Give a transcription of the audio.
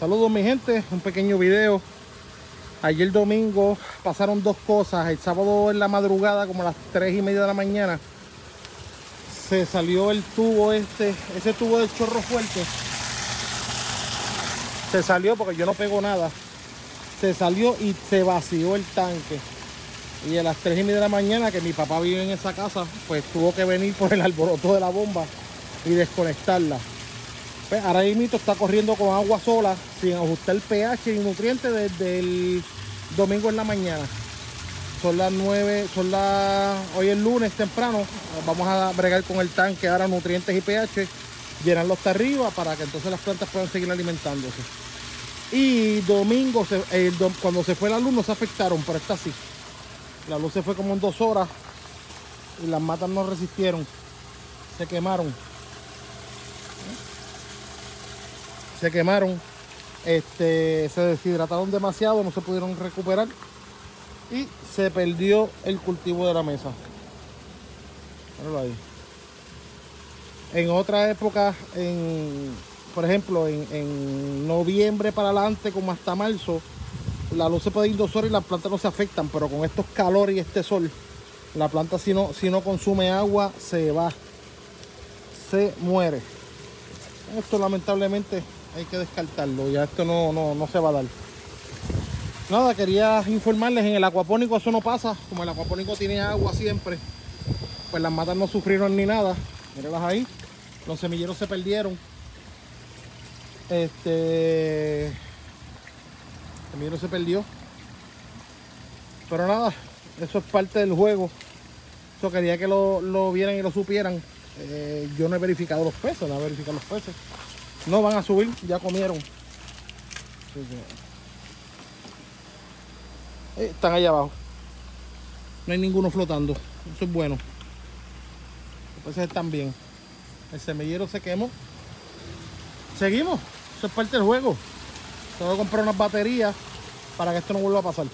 Saludos mi gente, un pequeño video. Ayer domingo pasaron dos cosas. El sábado en la madrugada, como a las 3 y media de la mañana, se salió el tubo este, ese tubo de chorro fuerte. Se salió porque yo no pego nada. Se salió y se vació el tanque. Y a las 3 y media de la mañana, que mi papá vive en esa casa, pues tuvo que venir por el alboroto de la bomba y desconectarla. Pues ahora mismo está corriendo con agua sola, sin ajustar el pH y nutrientes desde el domingo en la mañana. Son las 9, son las. Hoy es lunes temprano. Vamos a bregar con el tanque ahora nutrientes y pH, llenarlo hasta arriba para que entonces las plantas puedan seguir alimentándose. Y domingo, cuando se fue la luz, no se afectaron, pero está así. La luz se fue como en dos horas y las matas no resistieron, se quemaron. Se quemaron, este, se deshidrataron demasiado, no se pudieron recuperar y se perdió el cultivo de la mesa. Ahí. En otra época, en, por ejemplo, en, noviembre para adelante, como hasta marzo, la luz se puede ir dos horas y las plantas no se afectan, pero con estos calores y este sol, la planta si no, si no consume agua, se va, se muere. Esto lamentablemente hay que descartarlo, ya esto no, no, se va a dar. Nada, quería informarles, en el acuapónico eso no pasa, como el acuapónico tiene agua siempre, pues las matas no sufrieron ni nada, mírenlas ahí, los semilleros se perdieron. Este, el semillero se perdió. Pero nada, eso es parte del juego. Eso quería que lo, lo vieran y lo supieran. Eh, yo no he verificado los peces, no he verificado los peces. No van a subir, ya comieron. Eh, están allá abajo. No hay ninguno flotando. Eso es bueno. Los peces están bien. El semillero se quemó. Seguimos. Eso es parte del juego. Tengo que comprar unas baterías para que esto no vuelva a pasar.